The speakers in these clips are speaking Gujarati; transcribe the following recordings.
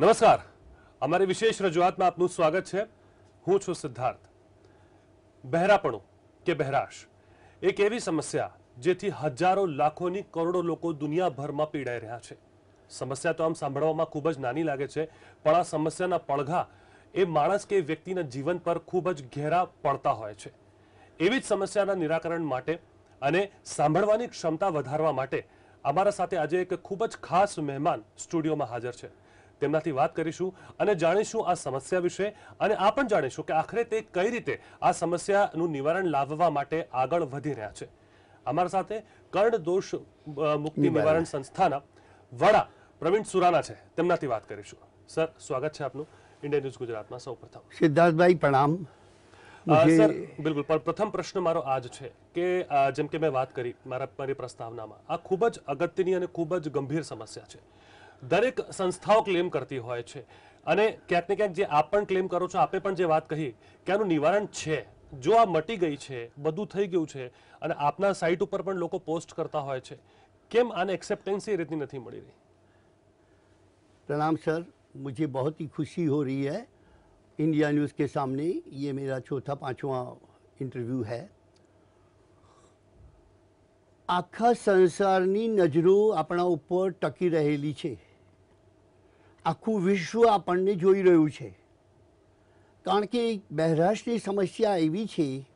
નમસ્કાર. અમારી વિશેષ રજૂઆતમાં આપનું સ્વાગત છે. હું છું સિદ્ધાર્થ. બહેરાપણું કે બહેરાશ? એક એવી સમસ્યા જેથી હજારો લાખોની કરોડો લોકો દુનિયાભરમાં પીડાઈ રહ્યા છે. સમસ્યા તો આમ સાંભળવામાં ખૂબ જ નાની લાગે છે, પણ આ સમસ્યાના પડઘા એ માણસ કે વ્યક્તિના જીવન પર ખૂબ જ ઘેરા પડતા હોય છે. એવી જ સમસ્યાના નિરાકરણ માટે અને સાંભળવાની ક્ષમતા વધારવા માટે અમારા સાથે આજે એક ખૂબ જ ખાસ મહેમાન સ્ટુડિયોમાં હાજર છે. તેમનાથી વાત કરીશું અને જાણીશું આ સમસ્યા વિશે અને આ પણ જાણીશું કે આખરે તે કઈ રીતે આ સમસ્યાનું નિવારણ લાવવા માટે આગળ વધી રહ્યા છે. અમારા સાથે કર્ણ દોષ મુક્તિ નિવારણ. સંસ્થાના વડા પ્રવીણ સુરાના છે. તેમનાથી વાત કરીશું. સર સ્વાગત છે આપનું. ઇન્ડિયન ન્યૂઝ ગુજરાતમાં સૌપ્રથમ. સિદ્ધાર્થભાઈ પ્રણામ. સર બિલકુલ. પણ પ્રથમ પ્રશ્ન મારો આ જ છે કે જેમ કે મેં વાત કરી મારા મારી પ્રસ્તાવનામાં. આ ખૂબ જ અગત્યની અને ખૂબ જ ગંભીર સમસ્યા છે. દરેક સંસ્થાઓ ક્લેમ કરતી હોય છે અને ક્યાંક ને ક્યાંક જે આપ પણ ક્લેમ કરો છો આપે પણ જે વાત કહી કે આનું નિવારણ છે જો આ મટી ગઈ છે બધું થઈ ગયું છે અને આપના સાઇટ ઉપર પણ લોકો પોસ્ટ કરતા હોય છે કેમ આને એક્સેપ્ટન્સ એ રીતની નથી મળી રહી प्रणाम सर मुझे बहुत ही खुशी हो रही है इंडिया न्यूज़ के सामने ये मेरा चौथा पांचवा इंटरव्यू है આખા સંસારની નજરો આપણા ઉપર ટકી રહેલી છે આખું વિશ્વ આપણને જોઈ રહ્યું છે. કારણ કે બહેરાશની સમસ્યા એવી છે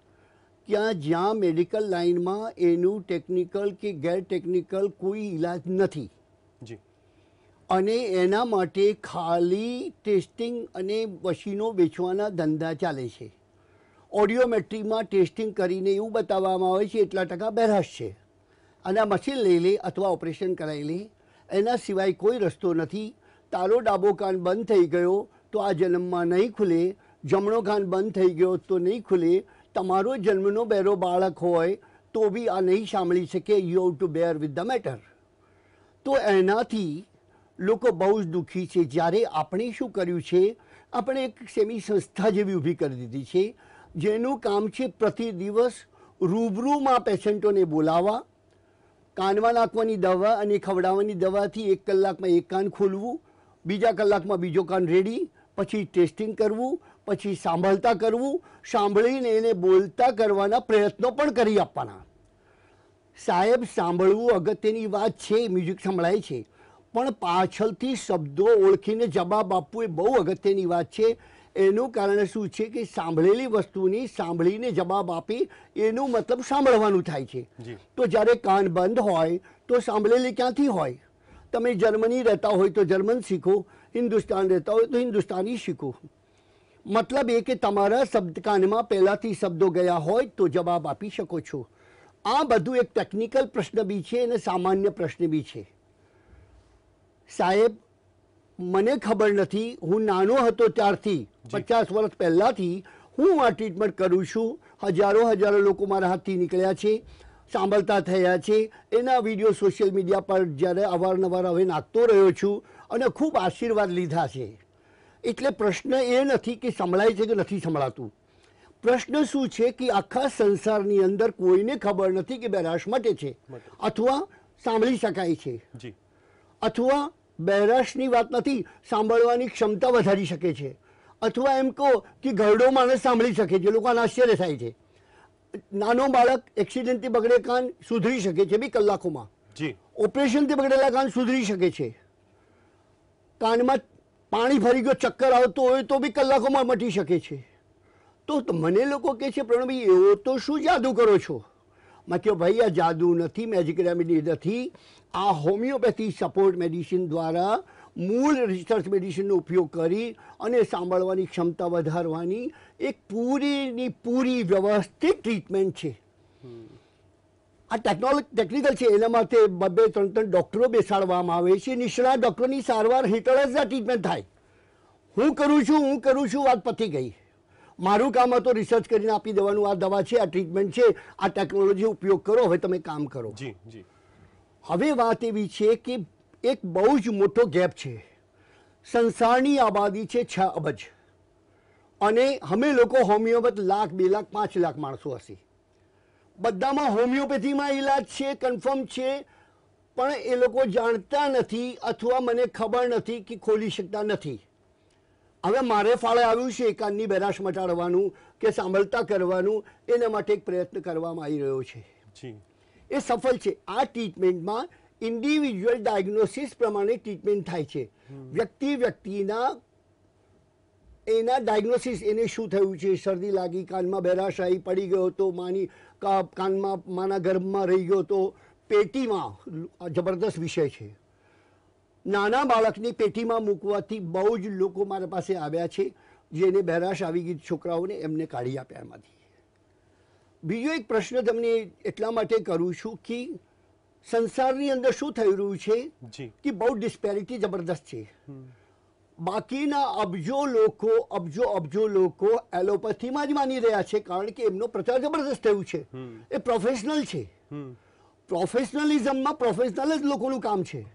ત્યાં જ્યાં મેડિકલ લાઇનમાં એનું ટેકનિકલ કે ગેર ટેકનિકલ કોઈ ઈલાજ નથી. જી. અને એના માટે ખાલી ટેસ્ટિંગ અને મશીનો વેચવાના ધંધા ચાલે છે. ઓડિયોમેટ્રીમાં ટેસ્ટિંગ કરીને એવું બતાવવામાં આવે છે એટલા ટકા બહેરાશ છે. અને આ મશીન લઈ લે અથવા ઓપરેશન કરાવી લે એના સિવાય કોઈ રસ્તો નથી. તારો ડાબો કાન બંધ થઈ ગયો તો આ જન્મમાં નહીં ખુલે. જમણો કાન બંધ થઈ ગયો તો નહીં ખુલે. તમારો જન્મનો બેરો બાળક હોય તો બી આ નહીં સાંભળી શકે. You to bear with the matter તો એનાથી લોકો બહુ જ દુઃખી છે. જ્યારે આપણે શું કર્યું છે? આપણે એક સેમી સંસ્થા જેવી ઊભી કરી દીધી છે. જેનું કામ છે પ્રતિ દિવસ રૂબરૂમાં પેશન્ટોને બોલાવવા, કાનમાં નાખવાની દવા અને ખવડાવવાની દવાથી એક કલાકમાં એક કાન ખોલવું બીજા કલાકમાં બીજો કાન રેડી પછી ટેસ્ટિંગ કરવું પછી સાંભળતા કરવું સાંભળીને એને બોલતા કરવાના પ્રયત્નો પણ કરી આપવાના. સાહેબ સાંભળવું અગત્યની વાત છે મ્યુઝિક સંભળાય છે પણ પાછળથી શબ્દો ઓળખીને જવાબ આપવું એ બહુ અગત્યની વાત છે. એનું કારણ શું છે કે સાંભળેલી વસ્તુની સાંભળીને જવાબ આપી એનું મતલબ સાંભળવાનું થાય છે. તો જ્યારે કાન બંધ હોય તો સાંભળેલી ક્યાંથી હોય? તમે જર્મની રહેતા હોય તો જર્મન શીખો હિન્દુસ્તાન રહેતા હોય તો હિન્દુસ્તાની શીખો. મતલબ એ કે તમારા શબ્દ કાનમાં પહેલાંથી શબ્દો ગયા હોય તો જવાબ આપી શકો છો. આ બધું એક ટેકનિકલ પ્રશ્ન બી છે અને સામાન્ય પ્રશ્ન બી છે. સાહેબ મને ખબર નથી હું નાનો હતો ત્યારથી પચાસ વર્ષ પહેલાંથી હું આ ટ્રીટમેન્ટ કરું છું. હજારો હજારો લોકો મારા હાથથી નીકળ્યા છે. સાંભળતા થયા છે. એના વીડિયો સોશિયલ મીડિયા પર જ્યારે અવારનવાર હવે નાખતો રહ્યો છું અને ખૂબ આશીર્વાદ લીધા છે. એટલે પ્રશ્ન એ નથી કે સંભળાય છે કે નથી સંભળાતું. પ્રશ્ન શું છે કે આખા સંસારની અંદર કોઈને ખબર નથી કે બહેરાશ મટે છે અથવા સાંભળી શકાય છે. અથવા બહેરાશની વાત નથી સાંભળવાની ક્ષમતા વધારી શકે છે. અથવા એમ કહો કે ઘરડો માણસ સાંભળી શકે છે લોકોને આશ્ચર્ય થાય છે. નાનો બાળક એક્સિડન્ટથી બગડે કાન સુધરી શકે છે બી કલાકોમાં. જી. ઓપરેશનથી બગડેલા કાન સુધરી શકે છે. કાનમાં પાણી ફરી ગયો ચક્કર આવતો હોય તો બી કલાકોમાં મટી શકે છે. તો મને લોકો કહે છે પ્રણભાઈ એવો તો શું જાદુ કરો છો? મેં કહ્યું ભાઈ આ જાદુ નથી મેજિક રેમેડી નથી. આ હોમિયોપેથી સપોર્ટ મેડિસિન દ્વારા મૂળ રિસર્ચ મેડિસિનનો ઉપયોગ કરી અને સાંભળવાની ક્ષમતા વધારવાની એક પૂરીની પૂરી વ્યવસ્થિત ટ્રીટમેન્ટ છે. આ ટેકનોલોજી ટેકનિકલ છે. એના માટે બબે ત્રણ ત્રણ ડૉક્ટરો બેસાડવામાં આવે છે. નિષ્ણાત ડૉક્ટરની સારવાર હેઠળ જ આ ટ્રીટમેન્ટ થાય. હું કરું છું હું કરું છું વાત પતી ગઈ. મારું કામ હતો રિસર્ચ કરીને આપી દેવાનું. આ દવા છે આ ટ્રીટમેન્ટ છે. આ ટેકનોલોજી ઉપયોગ કરો. હવે તમે કામ કરો. હવે વાત એવી છે કે એક બહુ જ મોટો ગેપ છે. સંસારની આબાદી છે છ અબજ. અને અમે લોકો હોમિયોપેથ લાખ બે લાખ પાંચ લાખ માણસો હશે. બધામાં હોમિયોપેથીમાં ઈલાજ છે કન્ફર્મ છે પણ એ લોકો જાણતા નથી અથવા મને ખબર નથી કે ખોલી શકતા નથી. હવે મારે ફાળે આવ્યું છે કાનની બેરાશ મટાડવાનું કે સાંભળતા કરવાનું એના માટે એક પ્રયત્ન કરવામાં આવી રહ્યો છે. એ સફળ છે. આ ટ્રીટમેન્ટમાં ઇન્ડિવિજ્યુઅલ ડાયગ્નોસિસ પ્રમાણે ટ્રીટમેન્ટ થાય છે. વ્યક્તિ વ્યક્તિના એના ડાયગ્નોસિસ એને શું થયું છે? શરદી લાગી કાનમાં બેરાશાહી આવી પડી ગયો હતો માની કાનમાં માના ગર્ભમાં રહી ગયો તો પેટીમાં જબરદસ્ત વિષય છે. નાના બાળકની પેટીમાં મૂકવાથી બહુ જ લોકો મારા પાસે આવ્યા છે જેને બહેરાશ આવી ગઈ છોકરાઓને એમને કાઢી આપ્યા એમાંથી. બીજો એક પ્રશ્ન તમને એટલા માટે કરું છું કે સંસારની અંદર શું થઈ રહ્યું છે કે બહુ ડિસ્પેરિટી જબરદસ્ત છે. બાકીના અબજો લોકો અબજો અબજો લોકો એલોપેથીમાં જ માની રહ્યા છે કારણ કે એમનો પ્રચાર જબરદસ્ત થયું છે. એ પ્રોફેશનલ છે. પ્રોફેશનલિઝમમાં પ્રોફેશનલ જ લોકોનું કામ છે.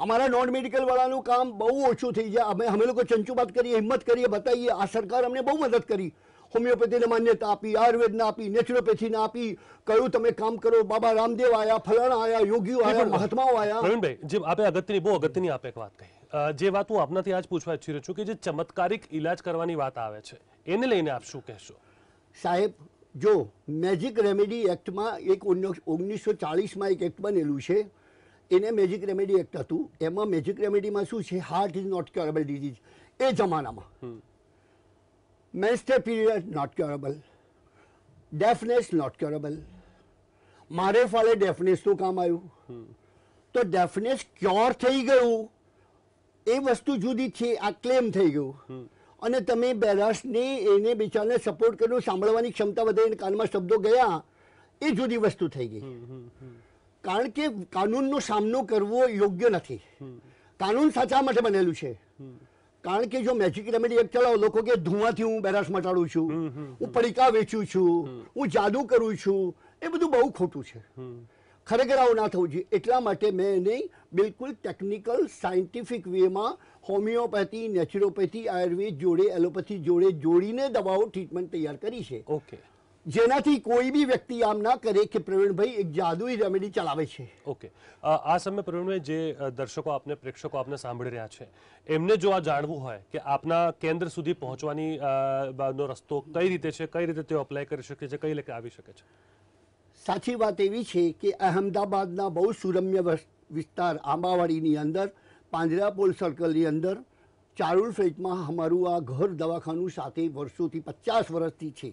અમારા નોન મેડિકલ વાળાનું કામ બહુ ઓછું થઈ જાય. અમે અમે લોકો ચંચુબાત કરીએ હિંમત કરીએ બતાવીએ. આ સરકાર અમને બહુ મદદ કરી. હોમિયોપેથીને માન્યતા આપી આયુર્વેદને આપી નેચરોપેથીને આપી. કહ્યું તમે કામ કરો બાબા રામદેવ આયા ફલાણા આયા યોગીઓ આયા મહાત્માઓ આયા. પ્રવીણભાઈ જે આપે અગત્યની બહુ અગત્યની આપે એક વાત કહી. જે વાત હું આપનાથી આજ પૂછવા ઈચ્છી રહ્યો છું કે જે ચમત્કારિક ઇલાજ કરવાની વાત આવે છે એને લઈને આપ શું કહેશો? સાહેબ જો મેજિક રેમેડી એક્ટમાં એક ઓગણીસો ચાળીસમાં એક એક્ટ બનેલું છે. એને મેજિક રેમેડી એક્ટ હતું. એમાં મેજિક રેમેડીમાં શું છે? Heart is not curable disease એ જમાનામાં. Menstrual period not curable deafness not curable મારે ફાળે ડેફનેસનું કામ આવ્યું તો ડેફનેસ ક્યોર થઈ ગયું એ વસ્તુ જુદી છે આ ક્લેમ થઈ ગયું અને તમે બેરાસને એને બિચારને સપોર્ટ કર્યું સાંભળવાની ક્ષમતા વધારીને કાનમાં શબ્દો ગયા એ જુદી વસ્તુ થઈ ગઈ કારણ કે કાનૂનનો સામનો કરવો યોગ્ય નથી કાનૂન સાચા માટે બનેલું છે કારણ કે જો મેજિક રેમેડી એક ચલાવો લોકો કે ધુવાથી હું બેરાસ મટાડું છું હું પડીકા વેચું છું હું જાદુ કરું છું એ બધું બહુ ખોટું છે. ખરેખર આવું ના થવું જોઈએ. એટલા માટે મેં એને બિલકુલ ટેકનિકલ સાયન્ટિફિક વેમાં હોમિયોપેથી નેચરોપેથી આયુર્વેદ જોડે એલોપેથી જોડે જોડીને દવાઓ ટ્રીટમેન્ટ તૈયાર કરી છે. ઓકે જેનાથી કોઈ બી વ્યક્તિ આમ ના કરે કે પ્રવીણભાઈ એક જાદુઈ રેમેડી ચલાવે છે. ઓકે. આ સમયે પ્રવીણભાઈ જે દર્શકો આપને પ્રેક્ષકો આપને સાંભળી રહ્યા છે એમને જો આ જાણવું હોય કે આપના કેન્દ્ર સુધી પહોંચવાની નો રસ્તો કઈ રીતે છે કઈ રીતે તેઓ અપ્લાય કરી શકે છે કઈ રીતે આવી શકે છે? સાચી વાત એવી છે કે અહેમદાબાદના બહુ સુરમ્ય વિસ્તાર આંબાવાડીની અંદર પાંજરાપોલ સર્કલની અંદર ચારુલ ફેટમાં અમારું આ ઘર દવાખાનું સાથે વર્ષોથી પચાસ વર્ષથી છે.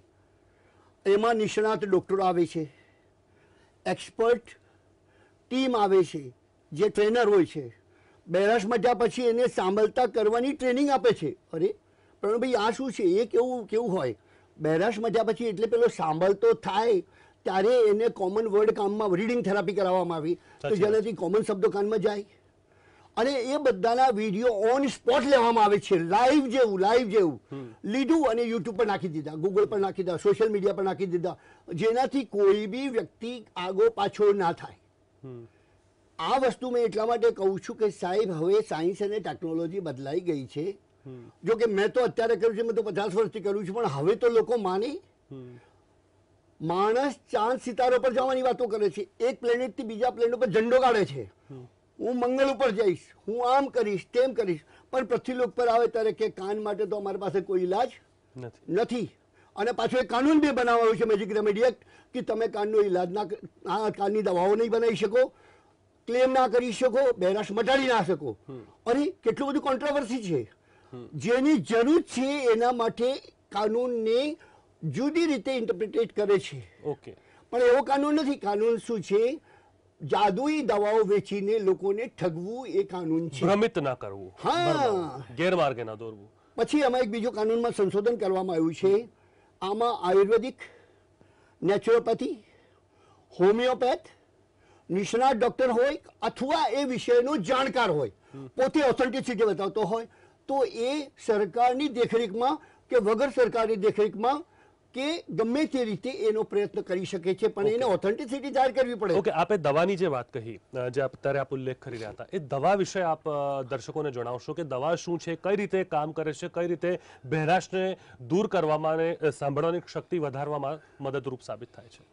એમાં નિષ્ણાત ડૉક્ટરો આવે છે. એક્સપર્ટ ટીમ આવે છે જે ટ્રેનર હોય છે. બેરાશ મજા પછી એને સાંભળતા કરવાની ટ્રેનિંગ આપે છે. અરે પણ ભાઈ આ શું છે? એ કેવું કેવું હોય? બેરાશ મજા પછી એટલે પેલો સાંભળતો થાય ત્યારે એને કોમન વર્ડ કામમાં રીડિંગ થેરાપી કરાવવામાં આવી. તો જેનાથી કોમન શબ્દો કાનમાં જાય. અને એ બધાના વીડિયો ઓન સ્પોટ લેવામાં આવે છે. લાઈવ જેવું લાઈવ જેવું. લીધું અને યુટ્યુબ પર નાખી દીધા ગૂગલ પર નાખી દીધા સોશિયલ મીડિયા પર નાખી દીધા. જેનાથી કોઈ બી વ્યક્તિ આગો પાછો ના થાય. આ વસ્તુ મેં એટલા માટે કહું છું કે સાહેબ હવે સાયન્સ અને ટેકનોલોજી બદલાઈ ગઈ છે. જો કે મેં તો અત્યારે કર્યું છે મેં તો પચાસ વર્ષથી કર્યું છું પણ હવે તો લોકો માને માણસ ચાંદ સિતારો પર જવાની વાતો કરે છે. એક પ્લેનેટથી બીજા પ્લેનેટ પર ઝંડો કાઢે છે. હું મંગળ ઉપર જઈશ. હું આમ કરીશ તેમ કરીશ. પણ પૃથ્વીલોક પર આવે ત્યારે કે કાન માટે તો અમારી પાસે કોઈ ઈલાજ નથી. અને પાછું એક કાનૂન બી બનાવાયું છે મેજિક રેમેડી એક્ટ કે તમે કાનનો ઈલાજ ના આ કાનની દવાઓ નહીં બનાવી શકો ક્લેમ ના કરી શકો બેરાશ મટાડી ના શકો. અરે કેટલું બધું કોન્ટ્રાવર્સી છે. જેની જરૂર છે એના માટે કાનૂનને જુદી રીતે ઇન્ટરપ્રિટેટ કરે છે. ઓકે પણ એવો કાનૂન નથી. કાનૂન શું છે? જાદુઈ દવાઓ વેચીને લોકોને ઠગવું એ કાનૂન છે. ભ્રમિત ના કરવું. હા. ગેરમાર્ગે ના દોરવું. પછી આમાં એક બીજું કાનૂનમાં સંશોધન કરવામાં આવ્યું છે. આમાં આયુર્વેદિક નેચરોપેથી હોમિયોપેથ નિષ્ણાત ડૉક્ટર હોય અથવા એ વિષયનો જાણકાર હોય પોતે ઓથેન્ટિસિટી બતાવતો હોય તો એ સરકારની દેખરેખમાં કે વગર સરકારની દેખરેખમાં કે ગમે તે રીતે એનો પ્રયત્ન કરી શકે છે પણ એને ઓથેન્ટિસિટી જાહેર કરવી પડે. ઓકે આપે દવાની જે વાત કહી જે અત્યારે આપ ઉલ્લેખ કરી રહ્યા હતા એ દવા વિશે આપ દર્શકોને જણાવશો કે દવા શું છે કઈ રીતે કામ કરે છે કઈ રીતે બહેરાશને દૂર કરવામાં અને સાંભળવાની શક્તિ વધારવામાં મદદરૂપ સાબિત થાય છે?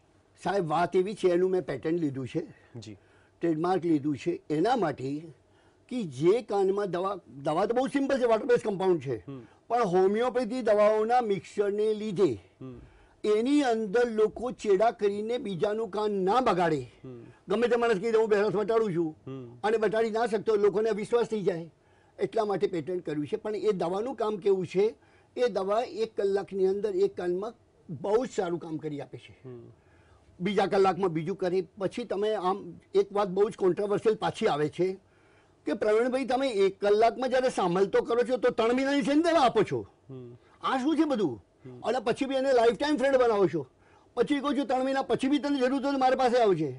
સાહેબ વાત એવી છે એનું મેં પેટર્ન લીધું છે. જી. ટ્રેડમાર્ક લીધું છે. એના માટે કે જે કાનમાં દવા દવા તો બહુ સિમ્પલ છે વોટર બેઝ કમ્પાઉન્ડ છે. પણ હોમિયોપેથી દવાઓના મિક્સરને લીધે એની અંદર લોકો ચેડા કરીને બીજાનું કાન ના બગાડે. ગમે તે માણસ કહી દે હું બેરસ બટાડું છું. અને બટાડી ના શકતો, લોકોને વિશ્વાસ થઈ જાય. એટલા માટે પેટન્ટ કર્યું છે. પણ એ દવાનું કામ કેવું છે? એ દવા એક કલાકની અંદર, એક કાનમાં બહુ જ સારું કામ કરી આપે છે. બીજા કલાકમાં બીજું કરી. પછી તમે આમ એક વાત બહુ જ કોન્ટ્રાવર્સિયલ પાછી આવે છે. કે પ્રવીણભાઈ, તમે એક કલાકમાં જ્યારે સાંભળતો કરો છો, તો ત્રણ મહિનાની છે દવા આપો છો? આ શું છે બધું? અને પછી બી એને લાઈફ ટાઈમ ફ્રેન્ડ બનાવો છો. પછી કહું છું, ત્રણ મહિના પછી બી તને જરૂર તો મારી પાસે આવજે.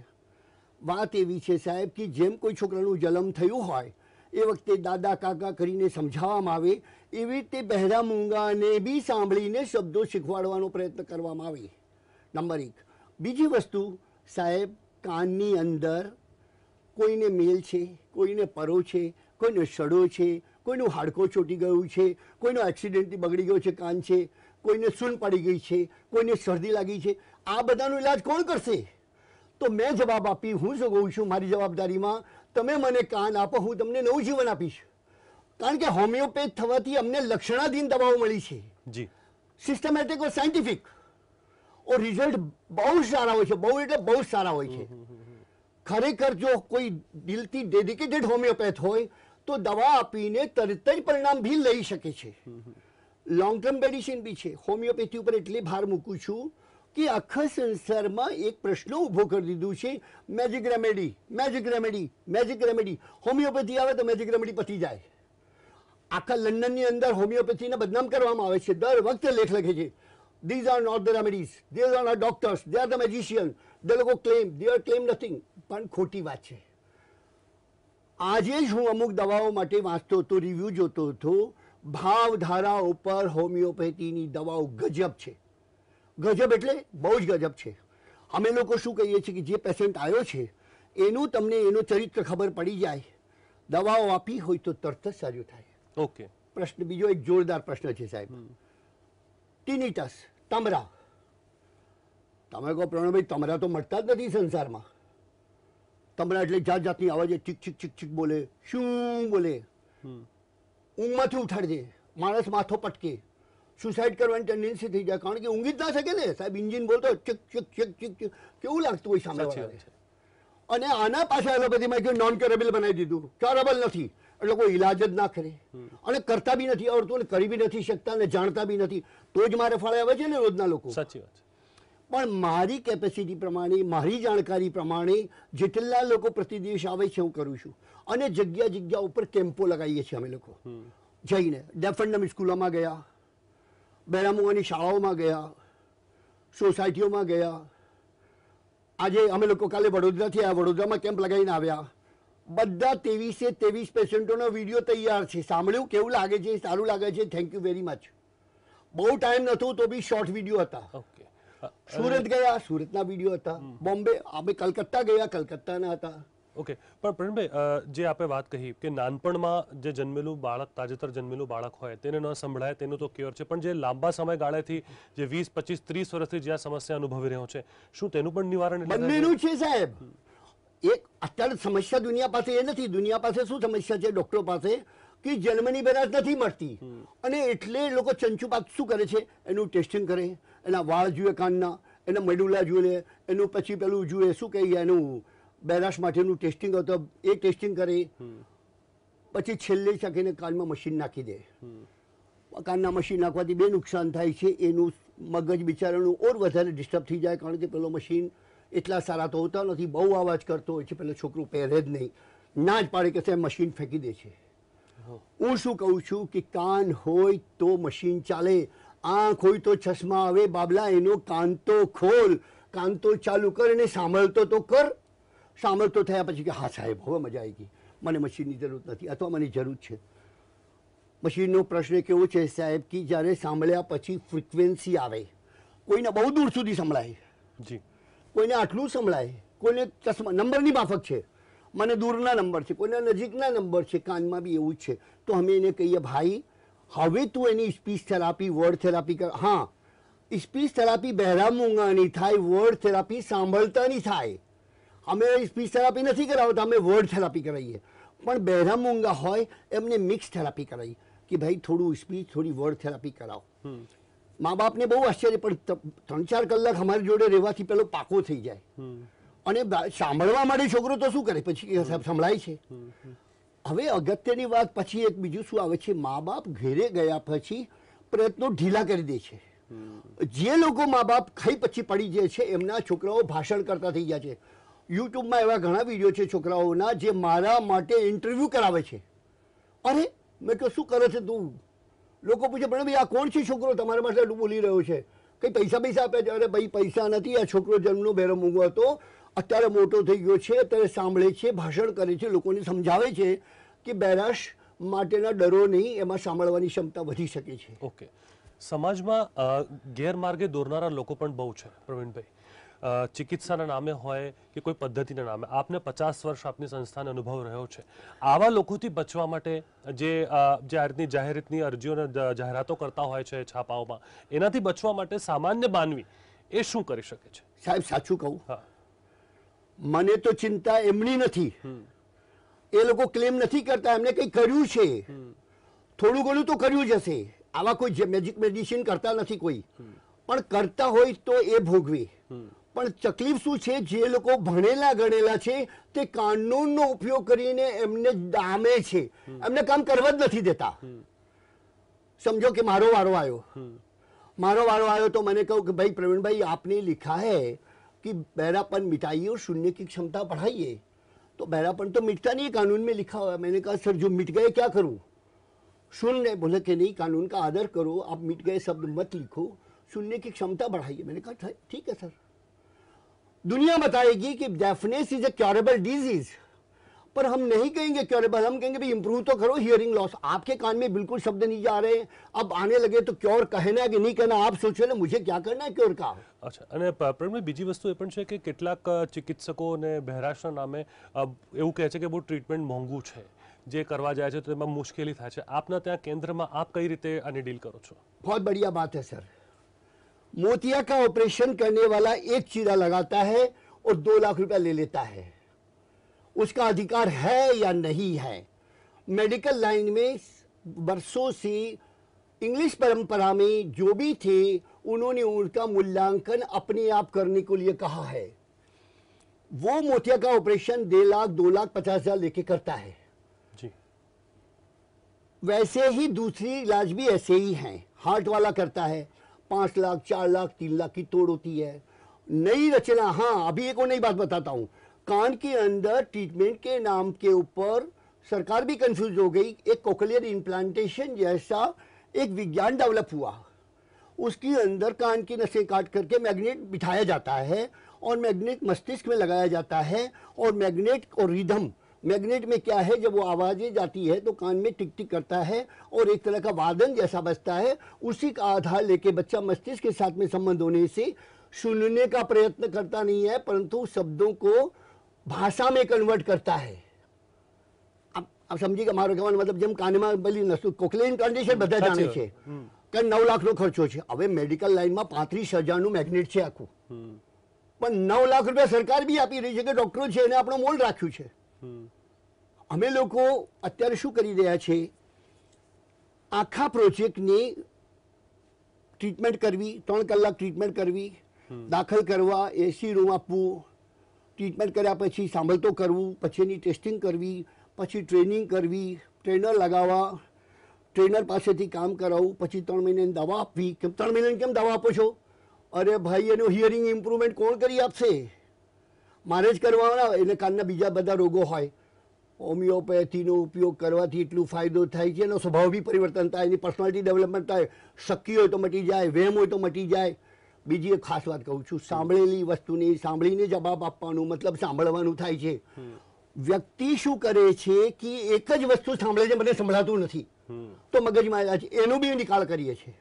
વાત એવી છે સાહેબ કે જેમ કોઈ છોકરાનું જન્મ થયું હોય, એ વખતે દાદા કાકા કરીને સમજાવવામાં આવે, એવી રીતે બહેરા મૂંગાને બી સાંભળીને શબ્દો શીખવાડવાનો પ્રયત્ન કરવામાં આવે. નંબર એક. બીજી વસ્તુ, સાહેબ, કાનની અંદર કોઈને મેલ છે? કોઈને પરો છે કોઈને સડો છે કોઈનું હાડકો ચોટી ગયું છે કોઈનો એક્સિડન્ટથી બગડી ગયો છે કાન છે કોઈને સૂન પડી ગઈ છે કોઈને શરદી લાગી છે આ બધાનો ઇલાજ કોણ કરશે? તો મેં જવાબ આપી હું શું કહું છું મારી જવાબદારીમાં તમે મને કાન આપો હું તમને નવું જીવન આપીશ. કારણ કે હોમિયોપેથ થવાથી અમને લક્ષણાધીન દવાઓ મળી છે. જી. Systematic or scientific or result બહુ જ સારા હોય છે બહુ એટલે બહુ સારા હોય છે. ખરેખર જો કોઈ દિલથી ડેડિકેટેડ હોમિયોપેથ હોય, તો દવા આપીને તરત જ પરિણામ બી લઈ શકે છે. લોંગ ટર્મ મેડિસિન બી છે. હોમિયોપેથી ઉપર એટલે ભાર મૂકું છું કે આખા સંસારમાં એક પ્રશ્ન ઊભો કરી દીધું છે. Magic remedy magic remedy magic remedy homeopathy આવે તો મેજિક રેમેડી પતી જાય. આખા લંડનની અંદર હોમિયોપેથીને બદનામ કરવામાં આવે છે. દર વખતે લેખ લખે છે. These are not the remedies these are not doctors they are the magician they લોકો claim they are claim nothing પણ ખોટી વાત છે. આજે જ હું અમુક દવાઓ માટે વાંચતો હતો રિવ્યૂ જોતો હતો. ભાવધારા ઉપર હોમિયોપેથીની દવાઓ ગજબ છે. ગજબ એટલે બહુ જ ગજબ છે. અમે લોકો શું કહીએ છીએ કે જે પેશન્ટ આવ્યો છે એનું તમને એનું ચરિત્ર ખબર પડી જાય. દવાઓ આપી હોય તો તરત જ સારું થાય. ઓકે પ્રશ્ન બીજો એક જોરદાર પ્રશ્ન છે સાહેબ. ટીનિટસ તમરા તમે કહો પ્રણવભાઈ તમારા તો મળતા જ નથી સંસારમાં. તમારા એટલે જાત જાતની અવાજે ચીક ચીક ચીક ચીક બોલે શું બોલે? ઊંઘમાંથી ઉઠાડી દે માણસ માથો પટકે. સુસાઇડ કરવાની ટેન્ડન્સી થઈ જાય કારણ કે ઊંઘી જ ના શકે ને. સાહેબ ઇન્જિન બોલતો ચીક ચીક ચીક ચીક ચીક. કેવું લાગતું હોય સામે અને આના પાછા એલોપેથીમાં કે નોન ક્યોરેબલ બનાવી દીધું. ક્યોરેબલ નથી. એટલે કોઈ ઇલાજ જ ના કરે. અને કરતા બી નથી આવડતું અને કરી બી નથી શકતા અને જાણતા બી નથી. તો જ મારે ફાળે આવે છે ને રોજના લોકો. સાચી વાત છે. પણ મારી કેપેસિટી પ્રમાણે મારી જાણકારી પ્રમાણે જેટલા લોકો પ્રતિ દિવસ આવે છે હું કરું છું. અને જગ્યા જગ્યા ઉપર કેમ્પો લગાવીએ છીએ અમે લોકો. જઈને ડેફન્ડમ સ્કૂલોમાં ગયા બેરામુવાની શાળાઓમાં ગયા સોસાયટીઓમાં ગયા. આજે અમે લોકો કાલે વડોદરાથી આવ્યા વડોદરામાં કેમ્પ લગાવીને આવ્યા. બધા ત્રેવીસે ત્રેવીસ પેશન્ટોનો વીડિયો તૈયાર છે. સાંભળ્યું? કેવું લાગે છે? સારું લાગે છે? થેન્ક યુ વેરી મચ બહુ ટાઈમ નહોતો તો બી શોર્ટ વીડિયો હતા. સુરત ગયા સુરતના વીડિયો હતા. બોમ્બે અમે કલકત્તા ગયા કલકત્તાના હતા. ઓકે. પણ પ્રવીણભાઈ જે આપણે વાત કહી કે નાનપણમાં જે જન્મેલું બાળક તાજેતર જન્મેલું બાળક હોય તેને ન સંભળાય તેનું તો ક્યોર છે. પણ જે લાંબા સમયગાળાથી જે વીસ પચીસ ત્રીસ વર્ષથી જે આ સમસ્યા અનુભવી રહ્યો છે શું તેનું પણ નિવારણ છે? બંનેનું છે સાહેબ. એક અત્યારે સમસ્યા દુનિયા પાસે એ નથી. દુનિયા પાસે શું સમસ્યા છે? ડોક્ટરો પાસે કે જન્મની બેરાજ નથી મળતી. અને એટલે લોકો ચંચુપાત શું કરે છે? એનું ટેસ્ટિંગ કરે. એના વાળ જુએ કાનના એના મેડુલા જુએ એનું પછી પેલું જુએ શું કહીએ એનું બેરાશ માટેનું ટેસ્ટિંગ હતો એ ટેસ્ટિંગ કરે. પછી છેલ્લે શકીને કાનમાં મશીન નાખી દે. કાનના મશીન નાખવાથી બે નુકસાન થાય છે. એનું મગજ બિચારાનું ઓર વધારે ડિસ્ટર્બ થઈ જાય કારણ કે પેલો મશીન એટલા સારા તો હોતા નથી બહુ અવાજ કરતો હોય છે પેલો છોકરું પહેરે જ નહીં. ના જ પાડે કે સાહેબ મશીન ફેંકી દે છે. હું. શું કહું છું કે કાન હોય તો મશીન ચાલે. આંખ હોય તો ચશ્મા આવે બાબલા એનો કાન તો ખોલ. કાન તો ચાલુ કર અને સાંભળતો તો કર. સાંભળતો થયા પછી કે હા સાહેબ હવે મજા આવી ગઈ. મને મશીનની જરૂર નથી અથવા મને જરૂર છે. મશીનનો પ્રશ્ન કેવો છે? સાહેબ કે જ્યારે સાંભળ્યા પછી ફ્રિકવન્સી આવે. કોઈને બહુ દૂર સુધી સંભળાય. જી. કોઈને આટલું સંભળાય. કોઈને ચશ્મા નંબરની માફક છે. મને દૂરના નંબર છે કોઈને નજીકના નંબર છે કાનમાં બી એવું જ છે. તો અમે એને કહીએ ભાઈ હવે તું એની સ્પીચ થેરાપી વર્ડ થેરાપી કર. હા. સ્પીચ થેરાપી બહેરા મૂંગાની થાય વર્ડ થેરાપી સાંભળતાની થાય. અમે સ્પીચ થેરાપી નથી કરાવતા અમે વર્ડ થેરાપી કરાવીએ. પણ બહેરા મૂંગા હોય એમને મિક્સ થેરાપી કરાવી કે ભાઈ થોડું સ્પીચ થોડી વર્ડ થેરાપી કરાવો. મા બાપને બહુ આશ્ચર્ય પણ ત્રણ ચાર કલાક અમારી જોડે રહેવાથી પેલો પાકો થઈ જાય. અને સાંભળવા માટે છોકરો તો શું કરે? પછી સંભળાય છે. હવે અગત્યની વાત પછી એક બીજું શું આવે છે મા બાપ ઘેરે ગયા પછી પ્રયત્નો ઢીલા કરી દે છે. જે લોકો મા બાપ ખાઈ પછી પડી જાય છે એમના છોકરાઓ ભાષણ કરતા થઈ ગયા છે. યુટ્યુબમાં એવા ઘણા વીડિયો છે છોકરાઓના જે મારા માટે ઇન્ટરવ્યૂ કરાવે છે. અરે મેં કહ્યું શું કરે છે તું? લોકો પૂછે પણ ભાઈ આ કોણ છે છોકરો? તમારા માટે એટલું બોલી રહ્યો છે. કંઈ પૈસા પૈસા આપે છે? અરે ભાઈ પૈસા નથી આ છોકરો જન્મનો બેરો મૂંગો હતો. અત્યારે મોટો થઈ ગયો છે અત્યારે સાંભળે છે ભાષણ કરે છે લોકોને સમજાવે છે. કે બેરાશ માટેના ડરો નહીં એમાં સાંભળવાની ક્ષમતા વધી શકે છે. ઓકે. સમાજમાં ગેરમાર્ગે દોરનારા લોકો પણ બહુ છે પ્રવીણભાઈ. ચિકિત્સાના નામે હોય કે કોઈ પદ્ધતિના નામે. આપને પચાસ વર્ષ આપની સંસ્થાને અનુભવ રહ્યો છે. આવા લોકોથી બચવા માટે જે જે આ રીતની જાહેરાતની અરજીઓને જાહેરાતો કરતા હોય છે છાપાઓમાં એનાથી બચવા માટે સામાન્ય માનવી એ શું કરી શકે છે? સાહેબ સાચું કહું. હા. મને તો ચિંતા એમની નથી. એ લોકો ક્લેમ નથી કરતા એમને કંઈ કર્યું છે થોડું ઘણું તો કર્યું જ હશે આવા કોઈ જે મેજિક મેડિસિન કરતા નથી કોઈ પણ કરતા હોય તો એ ભોગવે પણ તકલીફ શું છે જે લોકો ભણેલા ગણેલા છે તે કાનૂનનો ઉપયોગ કરીને એમને ડામે છે એમને કામ કરવા જ નથી દેતા સમજો કે મારો વારો આવ્યો मारो वारो आयो तो मैंने कहा कि भाई प्रवीण भाई आपने लिखा है कि बहरापन मिटाइए और सुनने की क्षमता बढ़ाइए तो बहरापन तो मिटता नहीं है, कानून में लिखा हुआ है। मैंने कहा, सर, जो मिट गए, क्या करूँ? रहे, बोले कि नहीं, कानून का आदर करो, आप मिट गए शब्द मत लिखो, सुनने की क्षमता बढ़ाइए। मैंने कहा, "ठीक- ठीक है, सर। दुनिया बताएगी कि deafness is a curable disease. पर हम नहीं कहेंगे क्योरेबल हम कहेंगे भाई इंप्रूव तो करो हियरिंग लॉस आपके कान में बिल्कुल शब्द नहीं जा रहे अब आने लगे तो क्योर कहना है कि नहीं कहना आप सोचो ना मुझे क्या करना है क्योर का અચ્છા અને પ- પ્રવીણભાઈ બીજી વસ્તુ એ પણ છે કે કેટલાક અ, ચિકિત્સકો અને બહેરાશના નામે અ, એવું કહે છે કે બહુ ટ્રીટમેન્ટ મોંઘું છે જે કરવા જાય છે તો એમાં મુશ્કેલી થાય છે આપના ત્યાં કેન્દ્રમાં આપ કઈ રીતે આની ડીલ કરો છો बहुत बढ़िया बात है सर मोतिया का ऑपरेशन करने वाला एक चीरा लगाता है और दो लाख रुपया ले लेता है उसका अधिकार है या नहीं है? मेडिकल लाइन में वर्षों से इंग्लिश परंपरा में जो भी थे उन्होंने उनका मूल्यांकन अपने आप करने को लिए कहा है। वो मोतिया का ऑपरेशन डेढ़ लाख दो लाख पचास हज़ार लेके करता है। જી वैसे ही दूसरी इलाज भी ऐसे ही हैं। हार्ट वाला करता है। पाँच लाख चार लाख तीन लाख की तोड़ होती है। नई रचना हाँ अभी एक और नई बात बताता हूँ। कान के अंदर ट्रीटमेंट के नाम के ऊपर सरकार भी कंफ्यूज हो गई। एक कोकलियर इम्प्लांटेशन जैसा एक विज्ञान डेवलप हुआ। उसके अंदर कान की नसें काट करके मैग्नेट बिठाया जाता है और मैग्नेट मस्तिष्क में लगाया जाता है और मैग्नेट और रिदम मैग्नेट में क्या है? जब वो आवाज़ें जाती है तो कान में टिक टिक करता है और एक तरह का वादन जैसा बजता है। उसी का आधार लेके बच्चा मस्तिष्क के साथ में संबंध होने से सुनने का प्रयत्न करता नहीं है, परंतु शब्दों को ભાષા મેં કન્વર્ટ કરતા હૈ આપ સમજી કે મારો કહેવાનો મતલબ જેમ કાનમાં પેલી નસું કોકલેન કન્ડિશન બધા જાણે છે કે નવ લાખનો ખર્ચો છે હવે મેડિકલ લાઇનમાં પાંત્રીસ હજારનું મેગ્નેટ છે આખું। પણ નવ લાખ રૂપિયા સરકાર બી આપી રહી છે કે ડૉક્ટરો છે એને આપણો મોલ રાખ્યું છે। અમે લોકો અત્યારે શું કરી રહ્યા છે? આખા પ્રોજેક્ટની ટ્રીટમેન્ટ કરવી ત્રણ કલાક ટ્રીટમેન્ટ કરવી દાખલ કરવા એસી રૂમ આપવું ટ્રીટમેન્ટ કર્યા પછી સાંભળતો કરવું પછી એની ટેસ્ટિંગ કરવી, પછી ટ્રેનિંગ કરવી, ટ્રેનર લગાવવા, ટ્રેનર પાસેથી કામ કરાવવું, પછી ત્રણ મહિનાની દવા આપવી. કેમ ત્રણ મહિનાની કેમ દવા આપો છો? અરે ભાઈ, એનું હિયરિંગ ઇમ્પ્રુવમેન્ટ કોણ કરી આપશે? મારે જ કરવાના એને કાનના બીજા બધા રોગો હોય. હોમિયોપેથીનો ઉપયોગ કરવાથી એટલું ફાયદો થાય છે, એનો સ્વભાવ બી પરિવર્તન થાય, એની પર્સનાલિટી ડેવલપમેન્ટ થાય. શક્તિ હોય તો મટી જાય, વેમ હોય તો મટી જાય. બીજી એક ખાસ વાત કહું છું. સાંભળેલી વસ્તુની સાંભળીને જવાબ આપવાનું મતલબ સાંભળવાનું થાય છે. વ્યક્તિ શું કરે છે કે એક જ વસ્તુ સાંભળે છે મને સંભળાતું નથી. તો મગજમાં છે એનો બી નિકાલ કરીએ છીએ.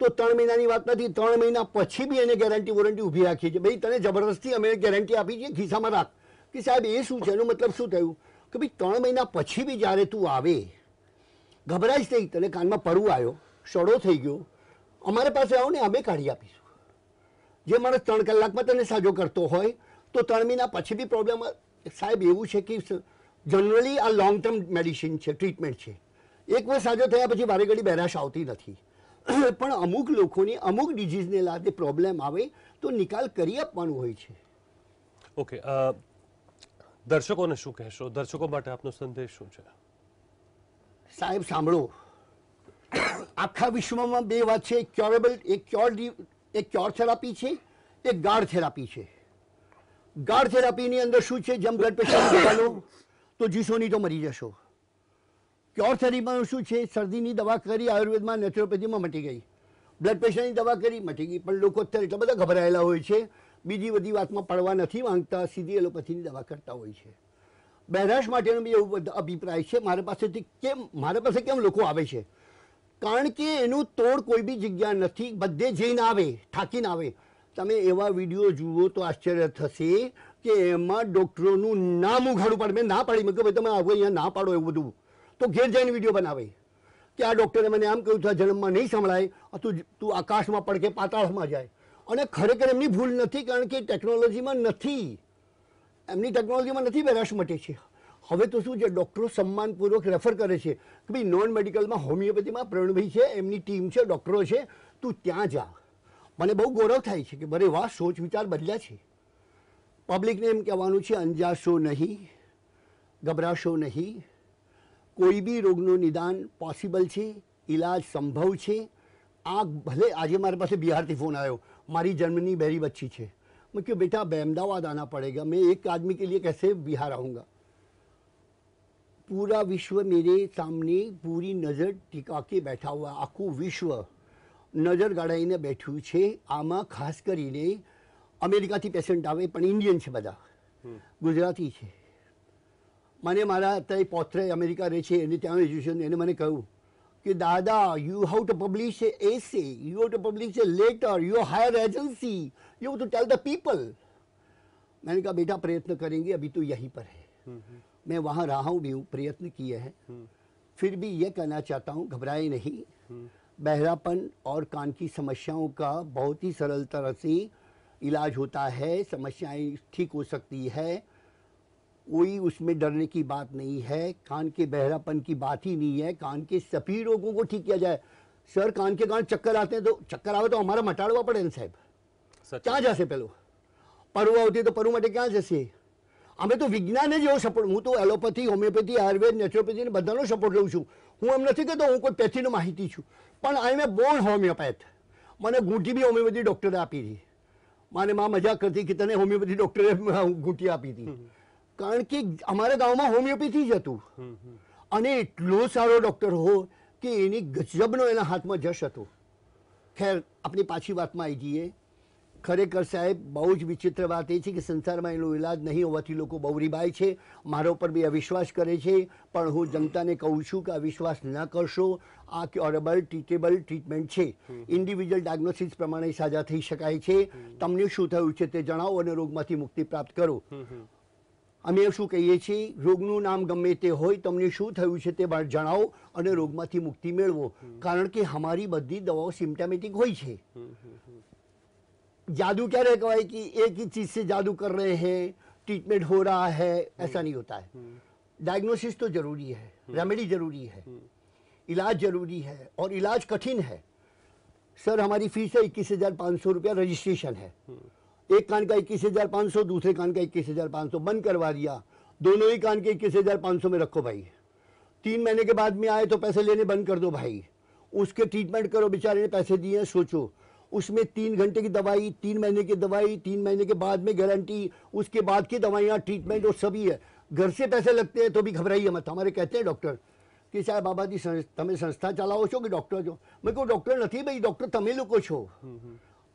તો ત્રણ મહિનાની વાત નથી ત્રણ મહિના પછી બી એને ગેરંટી વોરંટી ઊભી રાખીએ છીએ. ભાઈ તને જબરદસ્તી અમે ગેરંટી આપી છે ખિસ્સામાં રાખ. કે સાહેબ એ શું છે? એનો મતલબ શું થયું? કે ભાઈ ત્રણ મહિના પછી બી જ્યારે તું આવે ગભરાઈશ નહીં તને કાનમાં પડવું આવ્યો સડો થઈ ગયો. અમારે પાસે આવો ને અમે કાઢી આપીશું. જે માણસ ત્રણ કલાકમાં તને સાજો કરતો હોય તો ત્રણ મહિના પછી બી પ્રોબ્લેમ સાહેબ એવું છે કે જનરલી આ લોંગ ટર્મ મેડિસિન છે ટ્રીટમેન્ટ છે. એક વાર સાજો થયા પછી વારે ઘડી બહેરાશ આવતી નથી. પણ અમુક લોકોની અમુક ડિઝીઝને લાગે પ્રોબ્લેમ આવે તો નિકાલ કરી આપવાનું હોય છે. ઓકે દર્શકોને શું કહેશો? દર્શકો માટે આપનો સંદેશ શું છે? સાહેબ સાંભળો. આખા વિશ્વમાં બે વાત છે એક ક્યોરેબલ એક ક્યોર એક ચોર થેરાપી છે એક ગાઢ થેરાપી છે. ગાઢ થેરાપીની અંદર શું છે? જેમ બ્લડ પ્રેશર દવા તો જીસો નહીં તો મરી જશો. ક્યોર થેરાપીમાં શું છે? શરદીની દવા કરી આયુર્વેદમાં નેચરોપેથીમાં મટી ગઈ. બ્લડ પ્રેશરની દવા કરી મટી ગઈ. પણ લોકો અત્યારે એટલા બધા ગભરાયેલા હોય છે બીજી બધી વાતમાં પડવા નથી માંગતા સીધી એલોપેથીની દવા કરતા હોય છે. બહેરાશ માટેનો બી એવો બધો અભિપ્રાય છે. મારા પાસેથી કેમ મારા પાસે કેમ લોકો આવે છે? કારણ કે એનું તોડ કોઈ બી જગ્યા નથી. બધે જઈને આવે, થાકીને આવે. તમે એવા વીડિયો જુઓ તો આશ્ચર્ય થશે કે એમાં ડૉક્ટરોનું નામ ઉઘાડું પડે. મેં ના પાડી. મેં કહ્યું ભાઈ, તમે આવો અહીંયા ના પાડો એવું બધું. તો ઘેર જઈને વીડિયો બનાવે. કે આ ડૉક્ટરે મને આમ કહ્યું છે, જન્મમાં નહીં સંભળાય. તું તું આકાશમાં પડકે, પાતાળમાં જાય. અને ખરેખર એમની ભૂલ નથી, કારણ કે ટેકનોલોજીમાં નથી. એમની ટેકનોલોજીમાં નથી બે રસ મટે છે. હવે તો શું છે ડૉક્ટરો સન્માનપૂર્વક રેફર કરે છે. કે ભાઈ નોન મેડિકલમાં હોમિયોપેથીમાં પ્રવીણભાઈ છે, એમની ટીમ છે ડૉક્ટરો છે, તું ત્યાં જા. મને બહુ ગૌરવ થાય છે કે બરે વાહ, સોચ વિચાર બદલ્યા છે. પબ્લિકને એમ કહેવાનું છે, અંજાશો નહીં, ગભરાશો નહીં. કોઈ બી રોગનું નિદાન પોસિબલ છે, ઈલાજ સંભવ છે. આ ભલે આજે મારી પાસે બિહારથી ફોન આવ્યો, મારી જન્મની બેરી બચ્ચી છે. મેં કહ્યું બેટા અમદાવાદ આના પડેગા મેં એક આદમી કે લીએ કેસે બિહાર આઉંગા. પૂરા વિશ્વ मेरे સામને પૂરી નજર ટીકાકી બેઠા હુआ આખું વિશ્વ નજર ગાળાઈને બેઠું છે આમાં ખાસ કરીને અમેરિકાથી પેશન્ટ આવે પણ ઇન્ડિયન છે બધા ગુજરાતી છે મને મારા અત્યારે પૌત્ર અમેરિકા રહે છે એને ત્યાં એજ્યુકેશન એને મને કહ્યું કે દાદા you how to publish a essay you how to publish a letter you hire agency you to tell the people મેં कहा बेटा પ્રયત્ન करेंगे અભી તો યહી પર હે मैं वहाँ रहा भी हूँ प्रयत्न किए हैं। हम्म। फिर भी ये कहना चाहता हूँ घबराए नहीं। हम्म। बहरापन और कान की समस्याओं का बहुत ही सरल तरह से इलाज होता है समस्याएँ ठीक हो सकती है कोई उसमें डरने की बात नहीं है कान के बहरापन की बात ही नहीं है कान के सभी रोगों को ठीक किया जाए। सर कान के कान चक्कर आते हैं तो चक्कर आवे तो हमारा मटाड़वा पड़े ना साहब। क्या जैसे पहलो? परुआ होती है तो परू मटे क्या जैसे? અમે તો વિજ્ઞાને જ એવો સપોર્ટ હું તો એલોપેથી હોમિયોપેથી આયુર્વેદ નેચરોપેથી બધાનો સપોર્ટ લઉં છું. હું એમ નથી કહેતો હું કોઈ પેથીનો માહિતી છું. પણ આઈ એમ એ બોર્ન હોમિયોપેથ મને ઘૂંટી બી હોમિયોપેથી ડૉક્ટરે આપી હતી. મારે માં મજાક કરતી કે તને હોમિયોપેથી ડૉક્ટરે ઘૂંટી આપી હતી. કારણ કે અમારા ગામમાં હોમિયોપેથી જ હતું. અને એટલો સારો ડૉક્ટર હો કે એની ગજબનો એના હાથમાં જશ હતો. ખેર, આપણી પાછી વાતમાં આવી જઈએ. ખરેખર સાહેબ બહુ જ વિચિત્ર વાત એ છે કે સંસારમાં એનો ઈલાજ નહીં હોવાથી લોકો બહુ રીબાય છે. મારા ઉપર બી અવિશ્વાસ કરે છે. પણ હું જનતાને કહું છું કે અવિશ્વાસ ન કરશો. આ ક્યોરેબલ ટ્રીટેબલ ટ્રીટમેન્ટ છે. ઇન્ડિવિજ્યુઅલ ડાયગ્નોસિસ પ્રમાણે સાજા થઈ શકાય છે. તમને શું થયું છે તે જણાવો અને રોગમાંથી મુક્તિ પ્રાપ્ત કરો. અમે શું કહીએ છીએ? રોગનું નામ ગમે તે હોય તમને શું થયું છે તે જણાવો અને રોગમાંથી મુક્તિ મેળવો. કારણ કે અમારી બધી દવાઓ સિમ્ટમેટિક હોય છે. जादू क्या रहे कहा कि एक ही चीज़ से जादू कर रहे हैं ट्रीटमेंट हो रहा है ऐसा नहीं होता है। डायग्नोसिस तो ज़रूरी है रेमेडी ज़रूरी है। इलाज ज़रूरी है और इलाज कठिन है। सर हमारी फ़ीस है इक्कीस हज़ार पाँच सौ रुपया रजिस्ट्रेशन है। एक कान का इक्कीस हज़ार पाँच सौ दूसरे कान का इक्कीस हज़ार पाँच सौ बंद करवा दिया। दोनों ही कान के इक्कीस हज़ार पाँच सौ में रखो भाई। तीन महीने के बाद में आए तो पैसे लेने बंद कर दो भाई। उसके ट्रीटमेंट करो बेचारे ने पैसे दिए सोचो। उसमें तीन घंटे की दवाई तीन महीने की दवाई तीन महीने के बाद में गारंटी उसके बाद की दवाइयाँ ट्रीटमेंट और सभी है घर से पैसे लगते हैं तो भी घबराइए मत हमारे कहते हैं डॉक्टर કે સાહેબ બાબાજી સં- તમે સંસ્થા ચલાવો છો કે ડૉક્ટર છો મેં કહું ડૉક્ટર નથી ભાઈ ડૉક્ટર તમે લોકો છો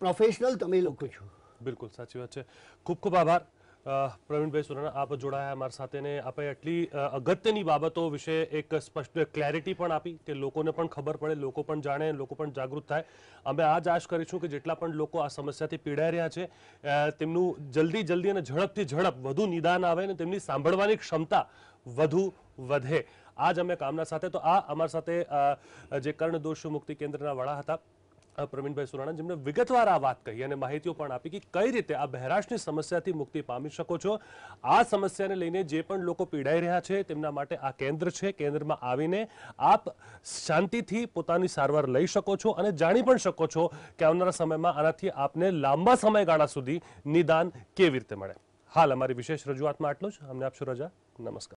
પ્રોફેશનલ તમે લોકો છો બિલકુલ સાચી વાત છે ખૂબ ખૂબ આભાર અ, પ્રવીણભાઈ સુરાણા આપ જોડાયા અમારી સાથે ને આપણે આટલી અગત્યની બાબતો વિશે એક સ્પષ્ટ ક્લેરિટી પણ આપી કે લોકોને પણ ખબર પડે, લોકો પણ જાણે, લોકો પણ જાગૃત થાય. અમે આ જ આશ કરીશું કે જેટલા પણ લોકો આ સમસ્યાથી પીડાઈ રહ્યા છે તેમનું જલ્દી જલ્દી અને ઝડપથી ઝડપ વધુ નિદાન આવે ને તેમની સાંભળવાની ક્ષમતા વધુ વધે. આ જ અમે કામના સાથે, તો આ અમારી સાથે જે કર્ણદોષ મુક્તિ કેન્દ્રના વડા હતા પ્રવીણભાઈ સુરાણા, જેમણે વિગતવાર આ વાત કહી અને માહિતીઓ પણ આપી કે કઈ રીતે આ બહેરાશની સમસ્યાથી મુક્તિ પામી શકો છો. આ સમસ્યાને લઈને જે પણ લોકો પીડાઈ રહ્યા છે, તેમના માટે આ કેન્દ્ર છે. કેન્દ્રમાં આવીને આપ શાંતિથી પોતાની સારવાર લઈ શકો છો અને જાણી પણ શકો છો કે આવનારા સમયમાં આનાથી આપને લાંબા સમયગાળા સુધી નિદાન કેવી રીતે મળે. હાલ અમારી વિશેષ રજૂઆતમાં આટલું જ. અમને આપશો રજા. નમસ્કાર.